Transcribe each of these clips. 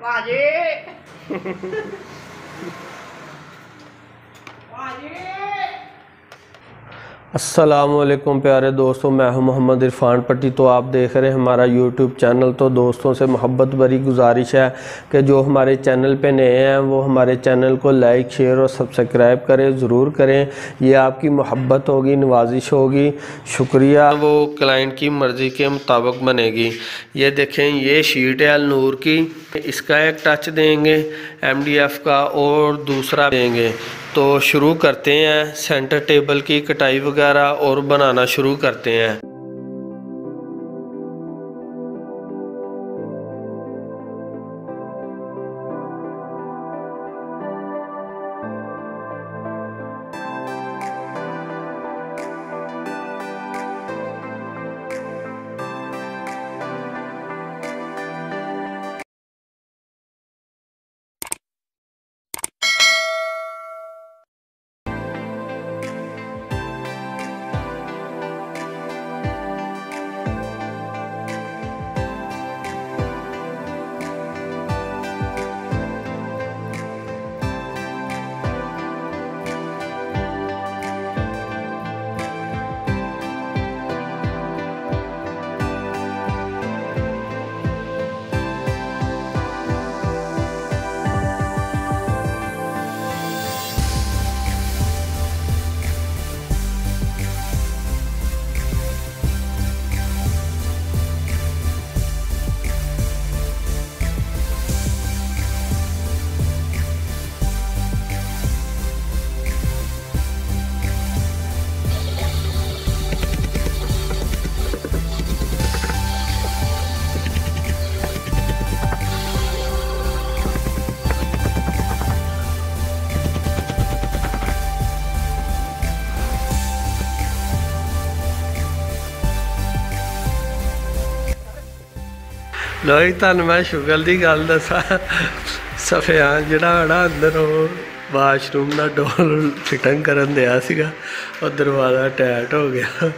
Wajib. Wajib. असलकुम प्यारे दोस्तों। मैं हूँ मोहम्मद इरफान पट्टी। तो आप देख रहे हैं हमारा यूट्यूब चैनल तो दोस्तों से मोहब्बत भरी गुजारिश है कि जो हमारे चैनल पे नए हैं, वो हमारे चैनल को लाइक शेयर और सब्सक्राइब करें, ज़रूर करें। ये आपकी मोहब्बत होगी, नवाजिश होगी। शुक्रिया। वो क्लाइंट की मर्ज़ी के मुताबिक बनेगी। ये देखें, ये शीट है नूर की। इसका एक टच देंगे। एमडीएफ का और दूसरा देंगे। तो शुरू करते हैं। सेंटर टेबल की कटाई वगैरह और बनाना शुरू करते हैं। ਲੋ ਜੀ, ਤੁਹਾਨੂੰ ਮੈਂ ਸ਼ੁਗਰ ਦੀ ਗੱਲ ਦੱਸਾਂ। ਸਫਿਆਨ ਜਿਹੜਾ ਹੜਾ ਅੰਦਰ ਉਹ ਵਾਸ਼ਰੂਮ ਦਾ ਡੋਲ ਫਿਟਿੰਗ ਕਰਨ ਦਿਆ ਸੀਗਾ ਉਹ ਦਰਵਾਜ਼ਾ ਟੈਟ ਹੋ ਗਿਆ।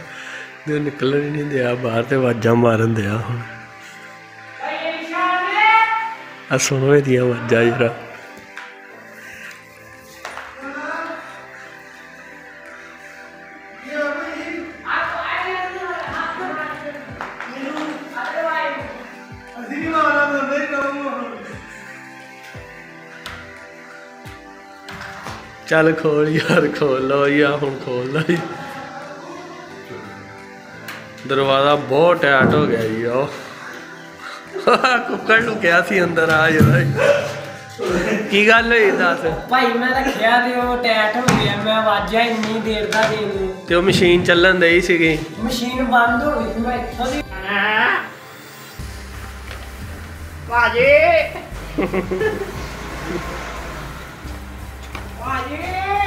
ਤੇ ਨਿਕਲਣ ਹੀ ਨਹੀਂ ਦਿਆ, ਬਾਹਰ ਤੇ ਆਵਾਜ਼ਾਂ ਮਾਰਨ ਦਿਆ ਹੁਣ। ਆ ਸੁਣੋ ਇਹਦੀਆਂ ਆਵਾਜ਼ਾਂ ਜਰਾ। ਚੱਲ ਖੋਲ ਯਾਰ ਖੋਲ ਲਓ ਯਾ ਹੁਣ ਖੋਲ ਜੀ। ਦਰਵਾਜ਼ਾ ਬਹੁਤ ਟਾਈਟ ਹੋ ਗਿਆ ਜੀ ਉਹ ਕੁੱਕੜ ਨੂੰ ਕਿਹਾ ਸੀ ਅੰਦਰ ਆ ਜਰਾ ਕੀ ਗੱਲ ਹੋਈ ਦੱਸ? ਭਾਈ ਮੈਂ ਰੱਖਿਆ ਤੇ ਉਹ ਟੈਟ ਹੋ ਗਿਆ ਮੈਂ ਆਵਾਜ਼ਾਂ ਇੰਨੀ ਦੇਰ ਦਾ ਦੇ ਲਈ ਤੇ ਉਹ ਮਸ਼ੀਨ ਚੱਲਣ ਦਈ ਸੀਗੀ। ਮਸ਼ੀਨ ਬੰਦ ਹੋ ਗਈ ਸੀ ਮੈਂ ਇੱਥੋਂ ਦੀ ਭਾਜੀ। Olha!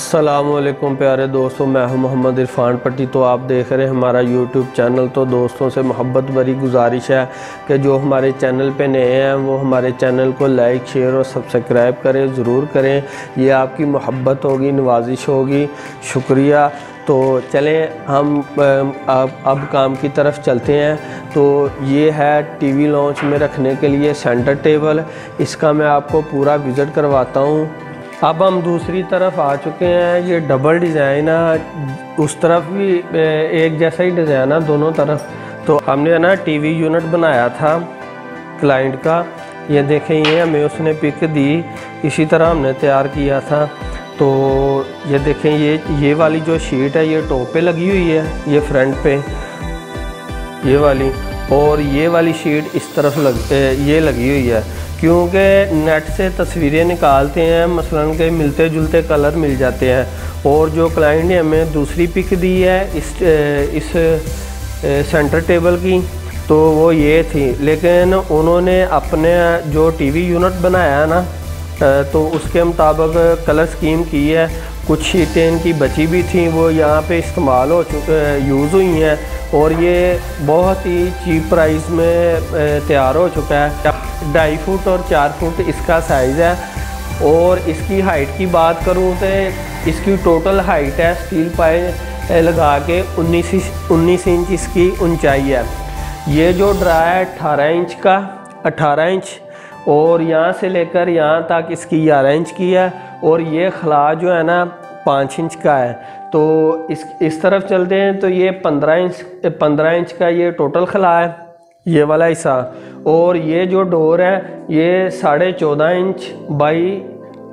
असलकुम प्यारे दोस्तों, मैं हूँ मोहम्मद इरफान पट्टी। तो आप देख रहे हैं हमारा यूट्यूब चैनल तो दोस्तों से मोहब्बत भरी गुजारिश है कि जो हमारे चैनल पे नए हैं, वो हमारे चैनल को लाइक शेयर और सब्सक्राइब करें, ज़रूर करें। ये आपकी मोहब्बत होगी, नवाजिश होगी। शुक्रिया। तो चलें, हम अब अब काम की तरफ़ चलते हैं। तो ये है टीवी लॉन्च में रखने के लिए सेंटर टेबल इसका मैं आपको पूरा विज़िट करवाता हूँ। अब हम दूसरी तरफ़ आ चुके हैं। ये डबल डिज़ाइन है। उस तरफ़ भी एक जैसा ही डिज़ाइन है दोनों तरफ़। तो हमने ना टीवी यूनिट बनाया था क्लाइंट का। ये देखें, ये हमें उसने पिक दी। इसी तरह हमने तैयार किया था। तो ये देखें, ये ये वाली जो शीट है, ये टॉप पे लगी हुई है, ये फ्रंट पे। ये वाली। और ये वाली शीट इस तरफ़ लग ये लगी हुई है। क्योंकि नेट से तस्वीरें निकालते हैं, मसलन के मिलते जुलते कलर मिल जाते हैं। और जो क्लाइंट ने हमें दूसरी पिक दी है इस इस सेंटर टेबल की तो वो ये थी। लेकिन उन्होंने अपने जो टीवी यूनिट बनाया ना तो उसके मुताबिक कलर स्कीम की है। कुछ शीटें इनकी बची भी थी, वो यहाँ पे इस्तेमाल हो चुके यूज़ हुई हैं, और ये बहुत ही चीप प्राइस में तैयार हो चुका है। ढाई फुट और चार फुट इसका साइज़ है, और इसकी हाइट की बात करूँ तो इसकी टोटल हाइट है स्टील पाए लगा के 19 19 इंच इसकी ऊंचाई है। ये जो ड्रा है अठारह इंच का 18 इंच, और यहाँ से लेकर यहाँ तक इसकी ग्यारह इंच की है और ये खला जो है ना पाँच इंच का है। तो इस इस तरफ़ चलते हैं तो ये पंद्रह इंच पंद्रह इंच का ये टोटल खला है, ये वाला हिस्सा। और ये जो डोर है, ये साढ़े चौदह इंच बाई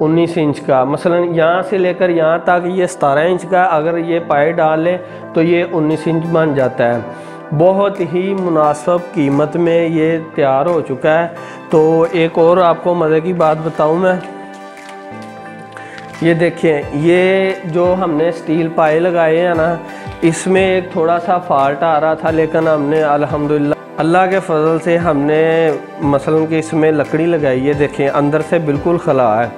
उन्नीस इंच का। मसलन यहाँ से लेकर यहाँ तक ये सतारह इंच का, अगर ये पाए डाल लें तो ये उन्नीस इंच बन जाता है। बहुत ही मुनासब कीमत में ये तैयार हो चुका है। तो एक और आपको मज़े की बात बताऊँ मैं। ये देखिए, ये जो हमने स्टील पाए लगाए हैं ना, इसमें एक थोड़ा सा फॉल्ट आ रहा था, लेकिन हमने, अल्हम्दुलिल्लाह, अल्लाह के फजल से हमने मसलन कि इसमें लकड़ी लगाई। है देखिए, अंदर से बिल्कुल खला है,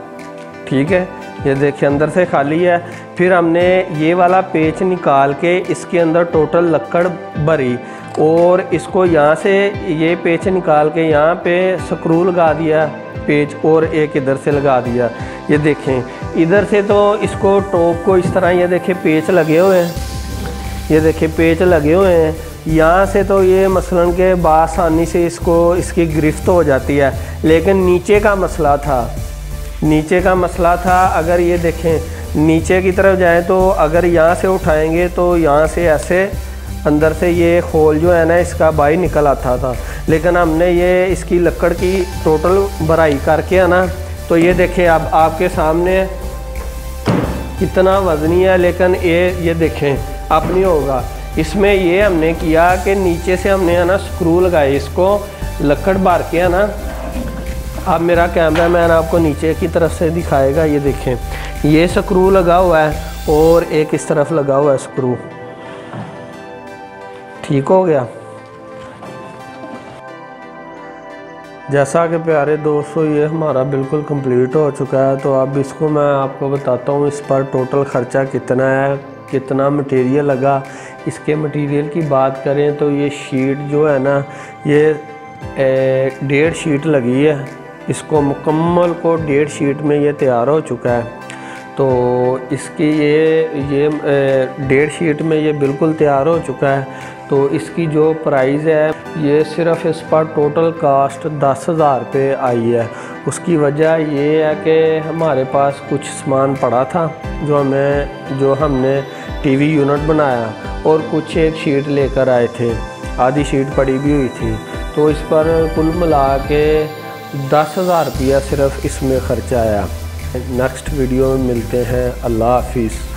ठीक है? ये देखिए, अंदर से खाली है। फिर हमने ये वाला पेच निकाल के इसके अंदर टोटल लकड़ भरी और इसको यहाँ से, ये पेच निकाल के यहाँ पे स्क्रू लगा दिया। पेच और एक इधर से लगा दिया। ये देखें, इधर से तो इसको टॉप को इस तरह, ये देखें पेच लगे हुए हैं। ये देखें पेच लगे हुए हैं। यहाँ से तो ये मसलन के बासानी से इसको, इसकी गिरफ्त हो जाती है। लेकिन नीचे का मसला था, नीचे का मसला था, अगर ये देखें, नीचे की तरफ़ जाएँ तो अगर यहाँ से उठाएँगे तो यहाँ से ऐसे अंदर से ये खोल जो है ना इसका बाई निकल आता था। लेकिन हमने ये इसकी लकड़ की टोटल भराई करके है ना तो ये देखें अब आप, आपके सामने कितना वजनी है लेकिन ये ये देखें अब नहीं होगा। इसमें ये हमने किया कि नीचे से हमने है ना स्क्रू लगाए इसको लकड़ बार के है ना। अब मेरा कैमरा मैन आपको नीचे की तरफ़ से दिखाएगा ये देखें। ये स्क्रू लगा हुआ है और एक इस तरफ़ लगा हुआ है स्क्रू ठीक हो गया। जैसा कि प्यारे दोस्तों, ये हमारा बिल्कुल कंप्लीट हो चुका है तो अब इसको मैं आपको बताता हूँ, इस पर टोटल ख़र्चा कितना है, कितना मटेरियल लगा। इसके मटेरियल की बात करें तो ये शीट जो है ना, ये डेढ़ शीट लगी है। इसको मुकम्मल को डेढ़ शीट में ये तैयार हो चुका है। तो इसकी ये ये डेढ़ शीट में ये बिल्कुल तैयार हो चुका है। तो इसकी जो प्राइस है, ये सिर्फ़ इस पर टोटल कास्ट दस हज़ार रुपये आई है। उसकी वजह ये है कि हमारे पास कुछ सामान पड़ा था, जो हमें, जो हमने टीवी यूनिट बनाया और कुछ एक शीट लेकर आए थे। आधी शीट पड़ी भी हुई थी। तो इस पर कुल मिला के दस हज़ार रुपया सिर्फ़ इसमें ख़र्चा आया। नेक्स्ट वीडियो में मिलते हैं। अल्लाह हाफिज़।